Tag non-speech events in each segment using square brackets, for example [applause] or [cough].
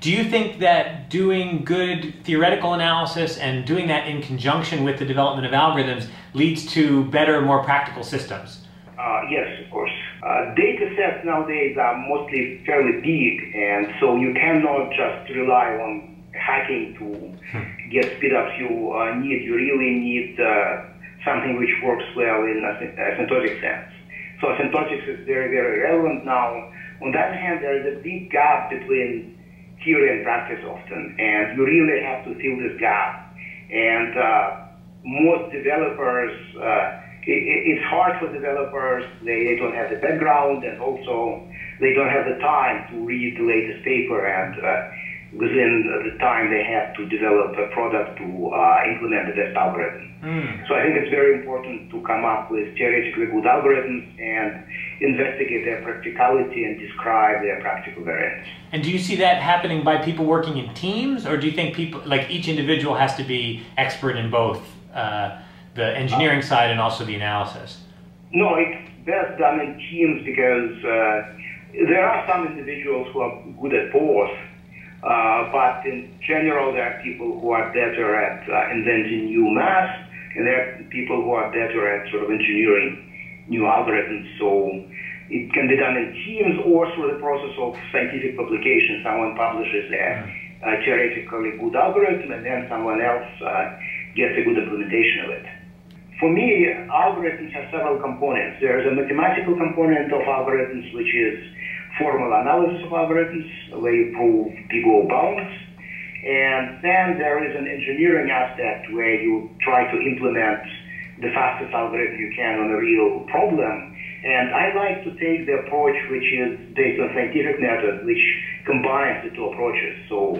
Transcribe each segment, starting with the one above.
Do you think that doing good theoretical analysis and doing that in conjunction with the development of algorithms leads to better, more practical systems? Uh, yes, of course. Uh, data sets nowadays are mostly fairly big, and so you cannot just rely on hacking to hmm. get speedups you uh, need. You really need uh, something which works well in asymptotic sense. So asymptotics is very, very relevant now. On the other hand, there is a big gap between theory and practice often, and you really have to fill this gap. And uh, most developers, uh, it, it's hard for developers. They, they don't have the background, and also they don't have the time to read the latest paper and uh, within the time they have to develop a product to uh, implement the best algorithm. Mm. So I think it's very important to come up with theoretically good algorithms and investigate their practicality and describe their practical variants. And do you see that happening by people working in teams, or do you think people like each individual has to be expert in both uh, the engineering uh, side and also the analysis? No, it's best done in teams because uh, there are some individuals who are good at both uh, but in general, there are people who are better at uh, inventing new math, and there are people who are better at sort of engineering new algorithms. So it can be done in teams or through the process of scientific publication. Someone publishes a, a theoretically good algorithm, and then someone else uh, gets a good implementation of it. For me, algorithms have several components. There's a mathematical component of algorithms, which is formal analysis of algorithms, where you prove big-O bounds. And then there is an engineering aspect where you try to implement the fastest algorithm you can on a real problem. And I like to take the approach which is based on scientific method, which combines the two approaches. So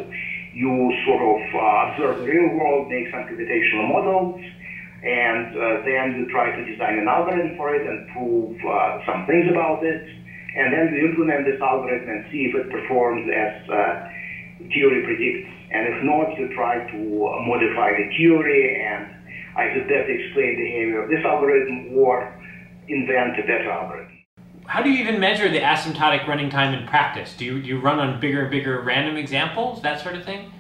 you sort of uh, observe the real world, make some computational models, and uh, then you try to design an algorithm for it and prove uh, some things about it and then you implement this algorithm and see if it performs as uh, theory predicts. And if not, you try to modify the theory and either better explain the behavior of this algorithm or invent a better algorithm. How do you even measure the asymptotic running time in practice? Do you, do you run on bigger and bigger random examples, that sort of thing?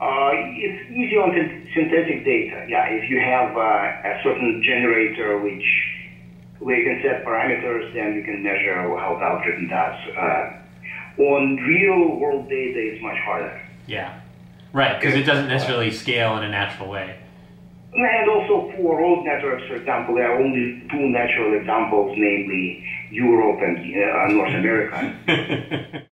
Uh, it's easy on synthetic data. Yeah, if you have uh, a certain generator which where you can set parameters then you can measure how the algorithm does. Uh, on real world data, it's much harder. Yeah, right, because it doesn't necessarily scale in a natural way. And also for road networks, for example, there are only two natural examples, namely Europe and uh, North America. [laughs]